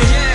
Yeah.